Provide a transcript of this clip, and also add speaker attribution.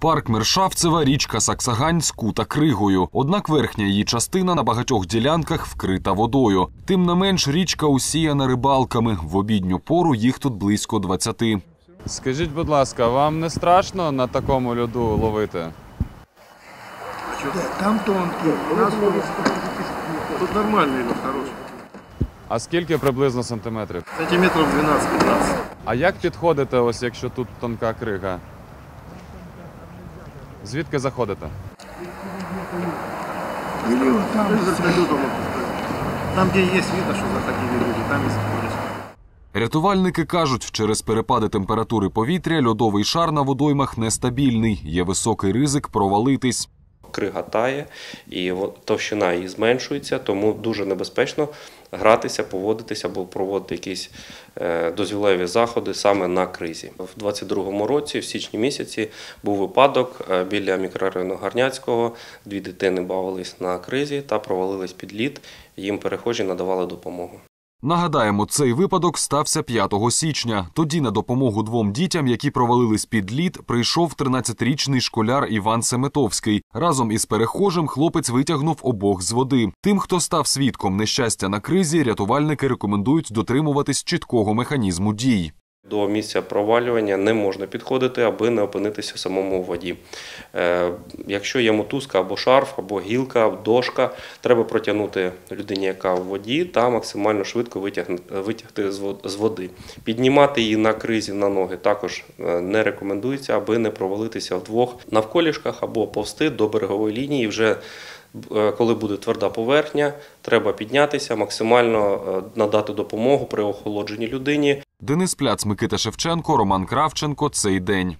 Speaker 1: Парк Мершавцева річка Саксагань скута кригою. Однак верхня її частина на багатьох ділянках вкрита водою. Тим не менш, річка усіяна рибалками. В обідню пору їх тут близько 20.
Speaker 2: Скажіть, будь ласка, вам не страшно на такому льоду ловити?
Speaker 3: Там тонкий. У нас
Speaker 4: Тут нормальный лед, хороший.
Speaker 2: А скільки приблизно сантиметрів?
Speaker 4: Сантиметров 12-15.
Speaker 2: А як підходите, ось якщо тут тонка крига? Звідки заходите?
Speaker 3: там.
Speaker 4: Где есть видно, що заходили люди, там і заходять.
Speaker 1: Рятувальники кажуть, через перепади температури повітря льодовий шар на водоймах нестабільний. Є високий ризик провалитись.
Speaker 5: Крига тає і товщина її зменшується, тому дуже небезпечно гратися, поводитися або проводити якісь е, дозвілеві заходи саме на кризі. В 22-му році, в січні місяці, був випадок е, біля мікрорайону Гарняцького. Дві дитини бавились на кризі та провалились під лід. Їм перехожі надавали допомогу.
Speaker 1: Нагадаємо, цей випадок стався 5 січня. Тоді на допомогу двом дітям, які провалились під лід, прийшов 13-річний школяр Іван Семетовський. Разом із перехожим хлопець витягнув обох з води. Тим, хто став свідком нещастя на кризі, рятувальники рекомендують дотримуватись чіткого механізму дій.
Speaker 5: До місця провалювання не можна підходити, аби не опинитися самому у воді. Е, Якщо є мотузка або шарф, або гілка, дошка, треба протягнути людині, яка в воді, та максимально швидко витягти з вод- з води. Піднімати її на кризі на ноги також е, не рекомендується, аби не провалитися вдвох навколішках або повсти до берегової лінії. Вже е, коли буде тверда поверхня, треба піднятися, максимально надати допомогу при охолодженні людині.
Speaker 1: Денис Пляц, Микита Шевченко, Роман Кравченко. Цей день.